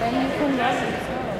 Ben yıkılmaz mısın?